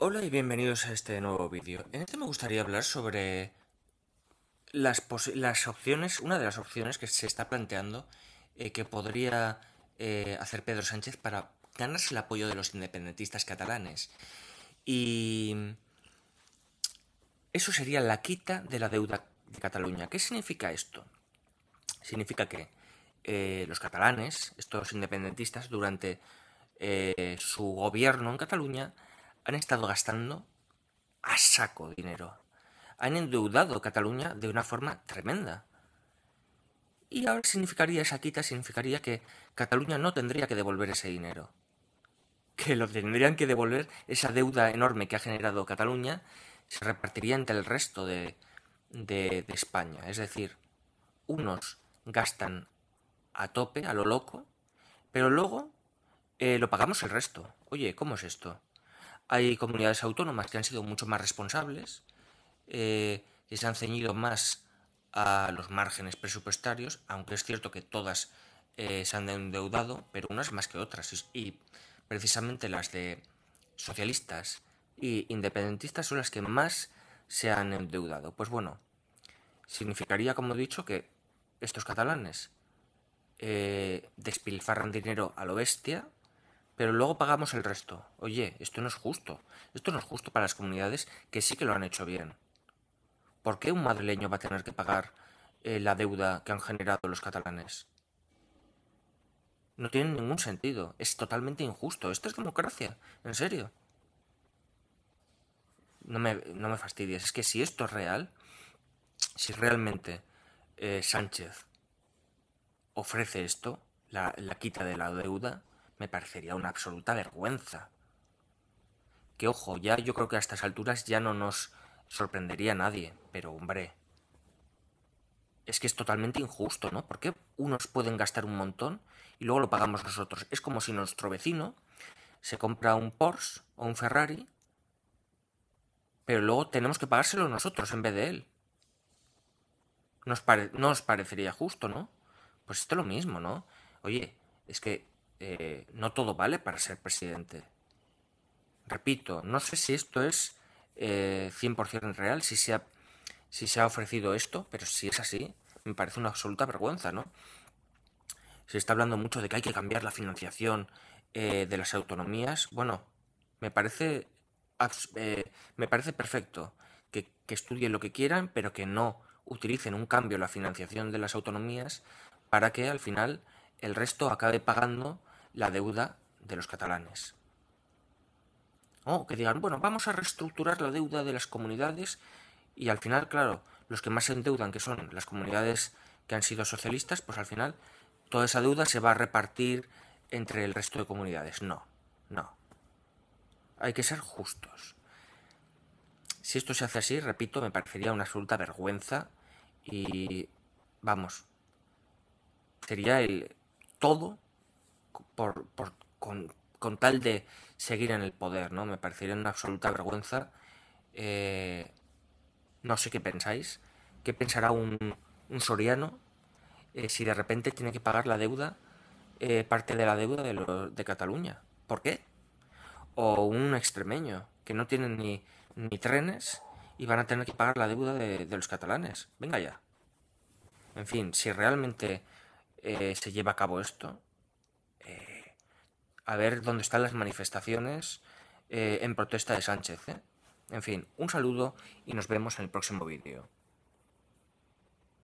Hola y bienvenidos a este nuevo vídeo. En este me gustaría hablar sobre las, opciones, una de las opciones que se está planteando eh, que podría eh, hacer Pedro Sánchez para ganarse el apoyo de los independentistas catalanes. Y eso sería la quita de la deuda de Cataluña. ¿Qué significa esto? Significa que eh, los catalanes, estos independentistas, durante su gobierno en Cataluña, han estado gastando a saco dinero. Han endeudado Cataluña de una forma tremenda. Y ahora significaría, esa quita significaría que Cataluña no tendría que devolver ese dinero. Que lo tendrían que devolver, esa deuda enorme que ha generado Cataluña, se repartiría entre el resto de, de, España. Es decir, unos gastan a tope, a lo loco, pero luego eh, lo pagamos el resto. Oye, ¿cómo es esto? Hay comunidades autónomas que han sido mucho más responsables, eh, que se han ceñido más a los márgenes presupuestarios, aunque es cierto que todas eh, se han endeudado, pero unas más que otras. Y precisamente las de socialistas y independentistas son las que más se han endeudado. Pues bueno, significaría, como he dicho, que estos catalanes eh, despilfarran dinero a lo bestia pero luego pagamos el resto. Oye, esto no es justo. Esto no es justo para las comunidades que sí que lo han hecho bien. ¿Por qué un madrileño va a tener que pagar eh, la deuda que han generado los catalanes? No tiene ningún sentido. Es totalmente injusto. Esto es democracia. En serio. No me, no me fastidies. Es que si esto es real, si realmente eh, Sánchez ofrece esto, la, la quita de la deuda, me parecería una absoluta vergüenza. Que ojo, ya yo creo que a estas alturas ya no nos sorprendería a nadie, pero hombre, es que es totalmente injusto, ¿no? ¿Por qué unos pueden gastar un montón y luego lo pagamos nosotros? Es como si nuestro vecino se compra un Porsche o un Ferrari, pero luego tenemos que pagárselo nosotros en vez de él. Nos no os parecería justo, ¿no? Pues esto es lo mismo, ¿no? Oye, es que eh, no todo vale para ser presidente. Repito, no sé si esto es eh, 100% real, si se, ha, si se ha ofrecido esto, pero si es así, me parece una absoluta vergüenza, ¿no? Se está hablando mucho de que hay que cambiar la financiación eh, de las autonomías. Bueno, me parece, eh, me parece perfecto que, que estudien lo que quieran, pero que no utilicen un cambio en la financiación de las autonomías para que al final el resto acabe pagando la deuda de los catalanes. O que digan, bueno, vamos a reestructurar la deuda de las comunidades y al final, claro, los que más se endeudan, que son las comunidades que han sido socialistas, pues al final toda esa deuda se va a repartir entre el resto de comunidades. No, no. Hay que ser justos. Si esto se hace así, repito, me parecería una absoluta vergüenza y, vamos, sería el todo por, con, tal de seguir en el poder, ¿no? Me parecería una absoluta vergüenza. Eh, no sé qué pensáis. ¿Qué pensará un, un soriano eh, si de repente tiene que pagar la deuda, eh, parte de la deuda de, de Cataluña? ¿Por qué? O un extremeño que no tiene ni, ni trenes y van a tener que pagar la deuda de, de los catalanes. Venga ya. En fin, si realmente se lleva a cabo esto, a ver dónde están las manifestaciones eh, en protesta de Sánchez. ¿eh? En fin, un saludo y nos vemos en el próximo vídeo.